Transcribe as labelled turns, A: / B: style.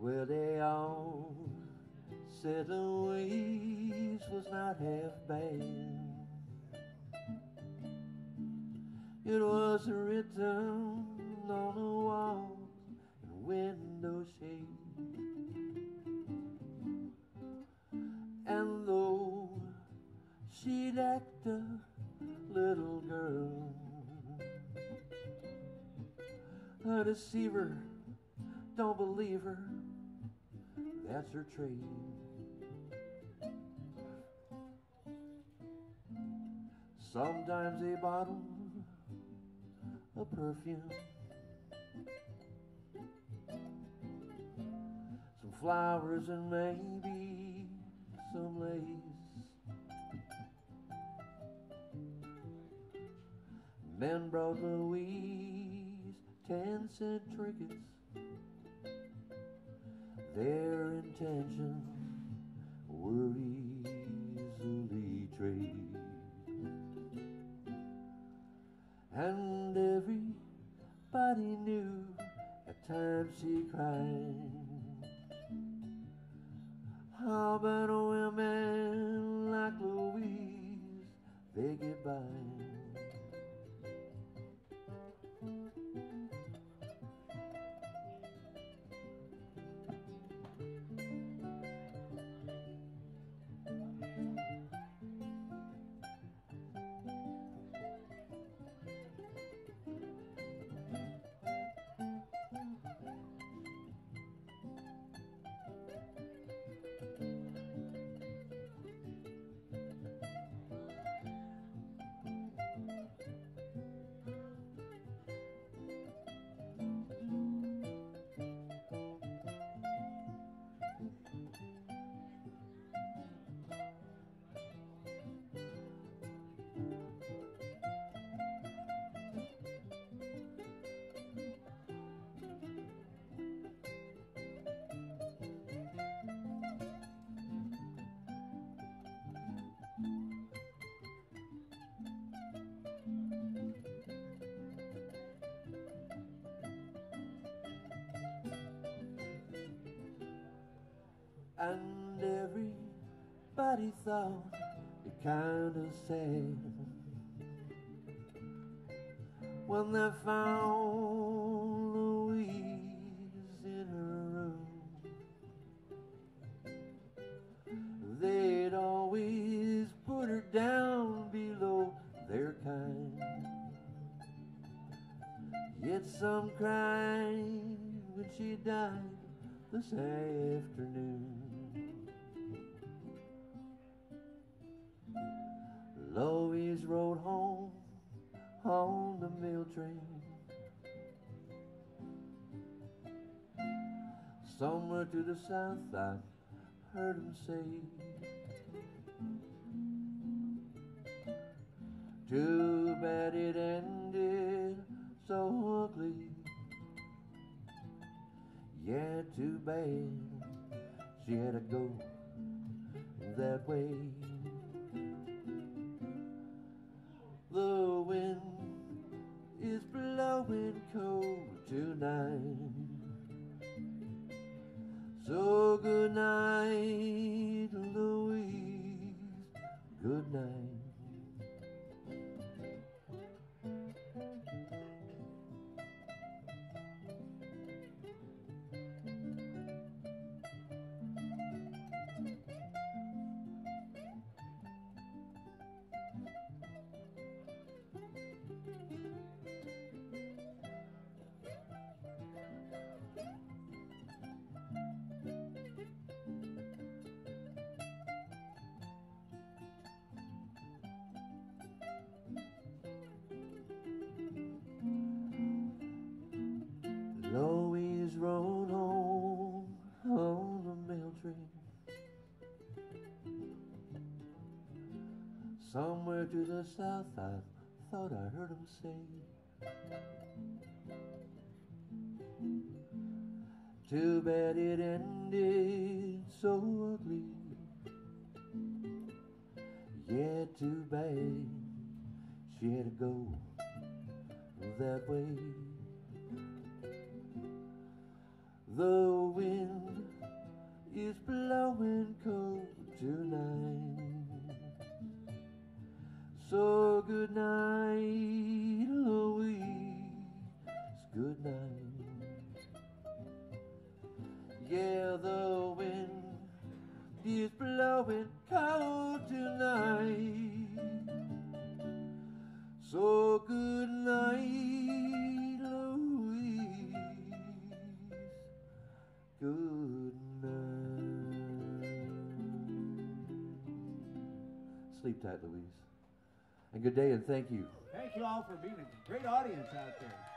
A: Well, they all said Louise was not half bad. It was written on the walls and window shade. And though she'd act a little girl, a deceiver, don't believe her, that's her trade. Sometimes a bottle of perfume, some flowers, and maybe some lace. Men brought Louise ten cent trinkets. Their intentions were easily traced. And everybody knew at times she cried. How about And everybody thought it kinda sad when they found Louise in her room. They'd always put her down below their kind. Yet some cried when she died this afternoon. Somewhere to the south, I heard him say. Too bad it ended so ugly. Yeah, too bad she had to go that way. So good night, Louise. Good night. Rode home on the mail train. Somewhere to the south, I thought I heard him say. Too bad it ended so ugly. Yeah, too bad she had to go that way. The wind is blowing cold tonight. So good night. Sleep tight, Louise. And good day and thank you.
B: Thank you all for being a great audience out there.